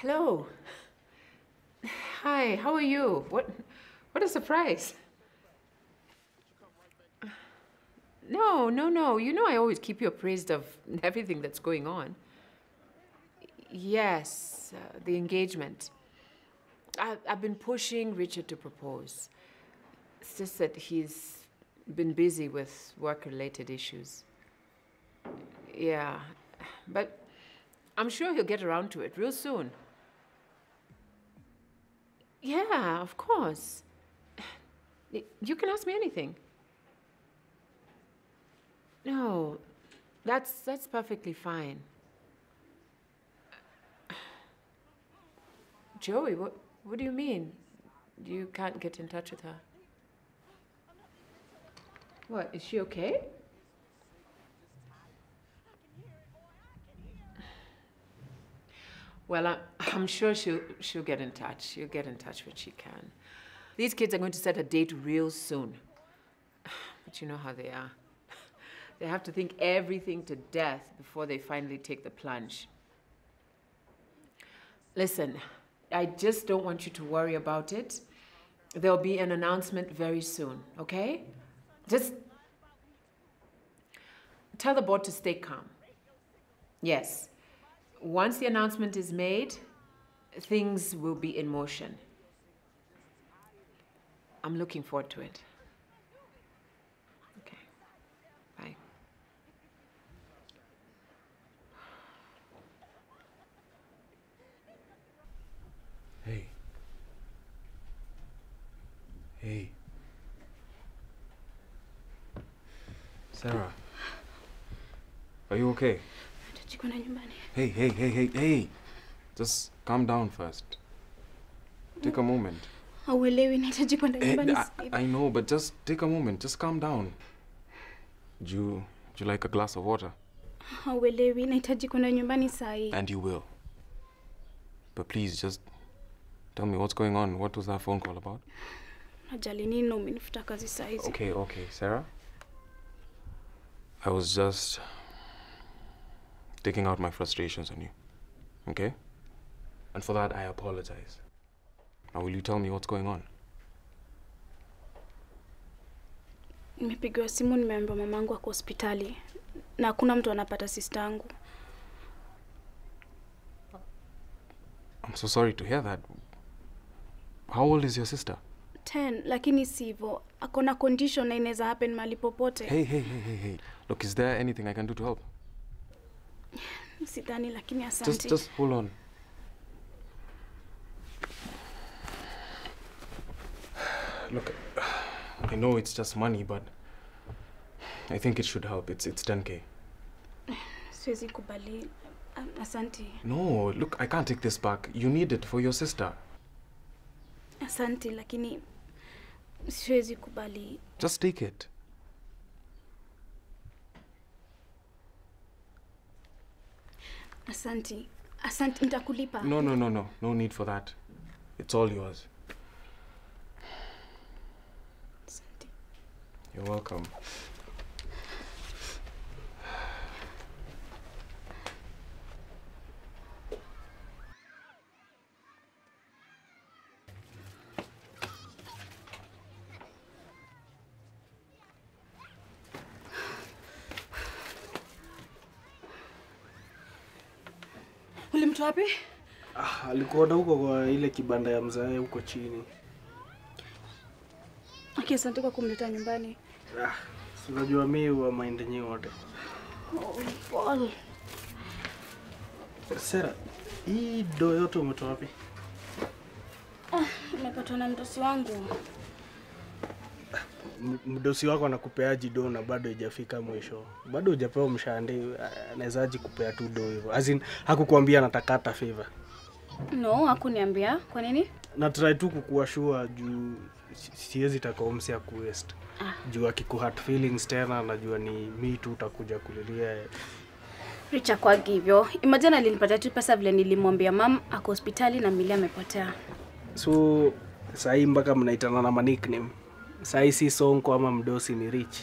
Hello. Hi, how are you? What what a surprise. No, no, no. You know I always keep you appraised of everything that's going on. Yes, uh, the engagement. I, I've been pushing Richard to propose. It's just that he's been busy with work-related issues. Yeah, but I'm sure he'll get around to it real soon. Yeah, of course. You can ask me anything. No, that's that's perfectly fine. Joey, what what do you mean? You can't get in touch with her? What, is she okay? Well, I'm sure she'll, she'll get in touch. She'll get in touch when she can. These kids are going to set a date real soon. But you know how they are. They have to think everything to death before they finally take the plunge. Listen, I just don't want you to worry about it. There'll be an announcement very soon, okay? Just tell the board to stay calm. Yes. Once the announcement is made, things will be in motion. I'm looking forward to it. Okay. Bye. Hey. Hey. Sarah. Are you okay? Nitajikwenda nyumbani. Hey, hey, hey, hey, hey. Just calm down first. Take a moment. Hauelewi nahitaji kwenda Eh, nyumbani I, sasa hivi. I know, but just take a moment. Just calm down. Do you, do you like a glass of water? Hauelewi nahitaji kwenda nyumbani saa hii. And you will. But please, just tell me what's going on. What was that phone call about? Najali nini na umenifuta kazi saa hizi? Okay, okay, Sarah. I was just taking out my frustrations on you. Okay? And for that, I apologize. Now, will you tell me what's going on? Nimepigiwa simu, nimeambiwa mamangu ako hospitali na hakuna mtu anapata sista yangu. I'm so sorry to hear that. How old is your sister? Ten, lakini si hivyo. Ako na condition na inaweza happen mahali popote. Hey, hey, hey, hey, hey. Look, is there anything I can do to help? Sidhani, lakini asante. Just, just hold on. Look, I know it's just money, but I think it should help. It's, it's 10k. Siwezi kubali. Asante, No, look, I can't take this back. You need it for your sister. asante, lakini siwezi kubali. Just take it. Asante, asante, nitakulipa. No, no, no, no. No need for that. It's all yours. Asante. You're welcome. Ulimtoa wapi? Ah, alikuona huko kwa ile kibanda ya mzae huko chini. Okay, asante kwa kumleta nyumbani. Ah, si unajua mimi wa mind nyi wote. Oh, Paul. Sera, hii do yote umetoa wapi? Ah, Nimepatwa na mdosi wangu. Mdosi wako anakupeaji do na bado haijafika mwisho bado hujapewa mshande anawezaji kupea tu do hivyo azin hakukuambia anataka hata favor No, hakuniambia. Kwa nini? na try tu kukuashua juu si- siwezi taka umsi akuwest juu akikuhat feelings tena najua ni mi tu utakuja kulilia Richa kwa hivyo. Imagine alinipatia tu pesa vile nilimwambia mam ako hospitali na Mili amepotea. so sahii mpaka mnaitana na manikname sahii si sonko ama mdosi ni rich.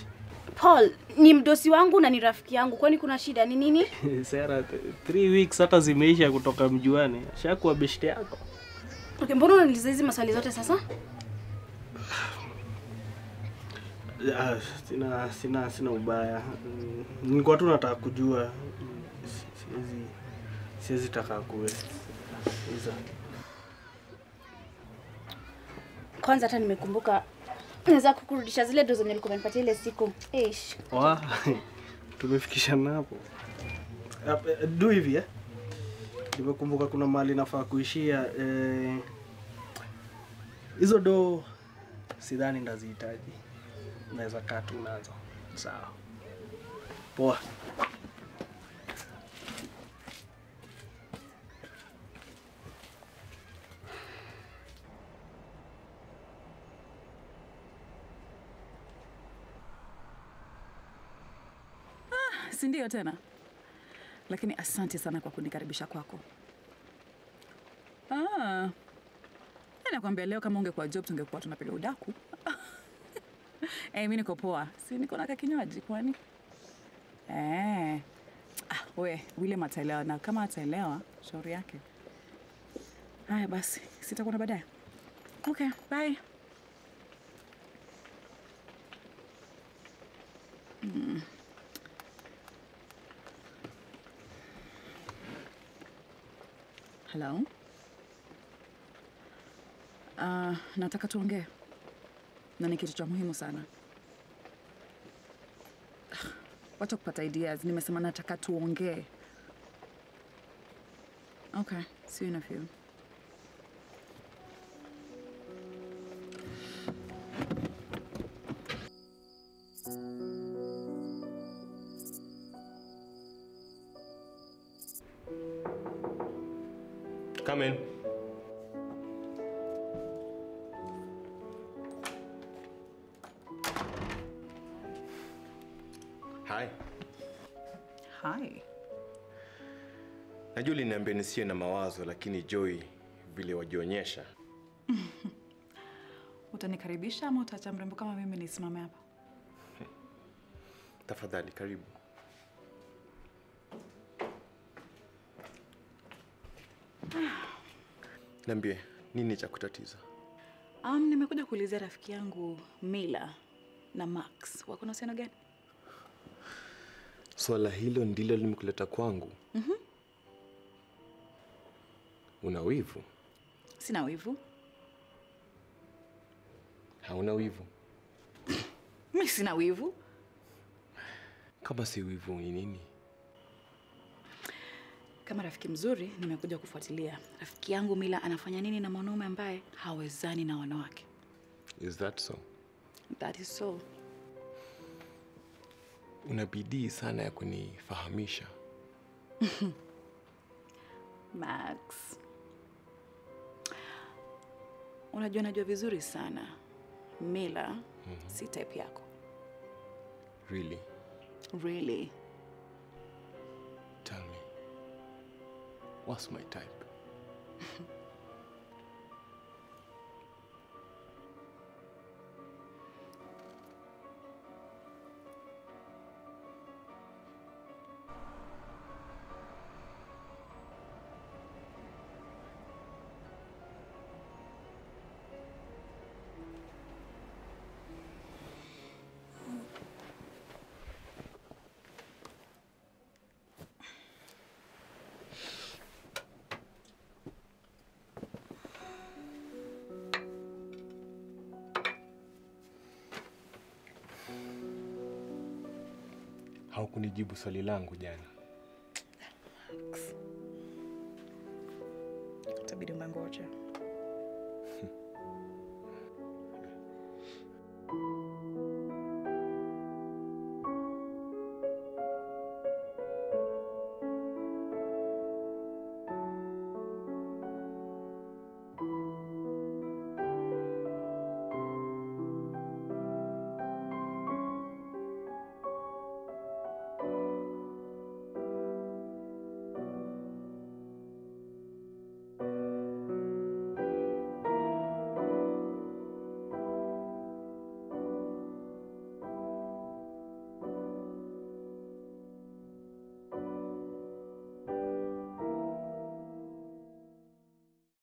Paul, ni mdosi wangu na ni rafiki yangu. Kwani kuna shida? Ni nini? sera three weeks hata zimeisha kutoka mjuani. Shakuwa beshte yako. Okay, mbona unaniuliza hizi maswali zote sasa? Ah, sina sina sina ubaya. Mm, nilikuwa tu nataka kujua. Si- siwezi siwezi taka kuwest Kwanza hata nimekumbuka naweza kukurudisha zile dozo zenye ulikuwa umenipatia ile siku. Eish. Wow. tumefikishana hapo. Ap- eh, Du hivi eh? Nimekumbuka kuna mali nafaa kuishia eh, hizo do sidhani ndazihitaji, naweza kaa tu nazo. Sawa, poa. Si ndio tena? Lakini asante sana kwa kunikaribisha kwako. Ah. nakwambia leo kama ungekuwa job tungekuwa tunapiga udaku. Eh, mimi niko poa. Si niko na kakinywaji kwani? Eh. ah, we william ataelewa na kama ataelewa shauri yake. Haya basi sitakuona baadaye. Okay bye Hello? Uh, nataka tuongee na ni kitu cha muhimu sana. Wacha kupata ideas. Nimesema nataka tuongee. Okay, see you in a few. Hi. Najua uliniambia nisiwe na mawazo, lakini Joy vile wajionyesha. Utanikaribisha ama utaacha mrembo kama mimi nisimame hapa? Tafadhali karibu. Niambie, nini cha kutatiza? Um, nimekuja kuulizia rafiki yangu Mila na Max wako na uhusiano gani? Swala hilo ndilo limekuleta kwangu? Una wivu? Sina wivu. Hauna wivu? Mi sina wivu. Kama si wivu ni nini? Kama rafiki mzuri, nimekuja kufuatilia rafiki yangu Mila anafanya nini na mwanaume ambaye hawezani na wanawake. Is that so? That is so. Una bidii sana ya kunifahamisha. Max, unajua, najua vizuri sana Mila mm -hmm. si type yako. Really? Really? Tell me. What's my type? Haukunijibu swali langu jana. Itabidi unangoja.